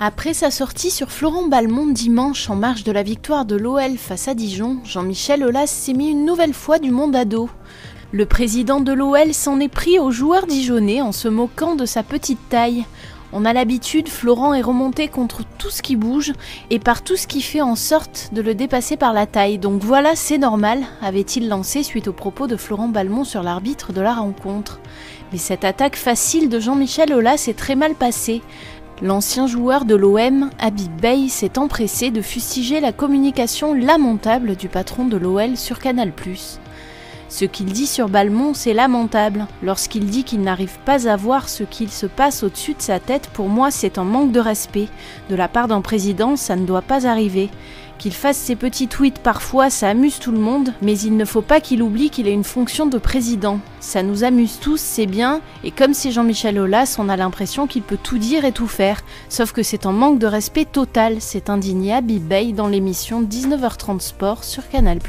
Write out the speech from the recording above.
Après sa sortie sur Florent Balmont dimanche en marge de la victoire de l'OL face à Dijon, Jean-Michel Aulas s'est mis une nouvelle fois du monde à dos. Le président de l'OL s'en est pris aux joueurs dijonnais en se moquant de sa petite taille. On a l'habitude, Florent est remonté contre tout ce qui bouge et par tout ce qui fait en sorte de le dépasser par la taille. Donc voilà, c'est normal, avait-il lancé suite aux propos de Florent Balmont sur l'arbitre de la rencontre. Mais cette attaque facile de Jean-Michel Aulas s'est très mal passée. L'ancien joueur de l'OM, Habib Bey, s'est empressé de fustiger la communication lamentable du patron de l'OL sur Canal+. Ce qu'il dit sur Balmont, c'est lamentable. Lorsqu'il dit qu'il n'arrive pas à voir ce qu'il se passe au-dessus de sa tête, pour moi, c'est un manque de respect. De la part d'un président, ça ne doit pas arriver. Qu'il fasse ses petits tweets parfois, ça amuse tout le monde, mais il ne faut pas qu'il oublie qu'il a une fonction de président. Ça nous amuse tous, c'est bien, et comme c'est Jean-Michel Aulas, on a l'impression qu'il peut tout dire et tout faire. Sauf que c'est un manque de respect total, c'est indigné Habib Bey dans l'émission 19h30 Sport sur Canal+.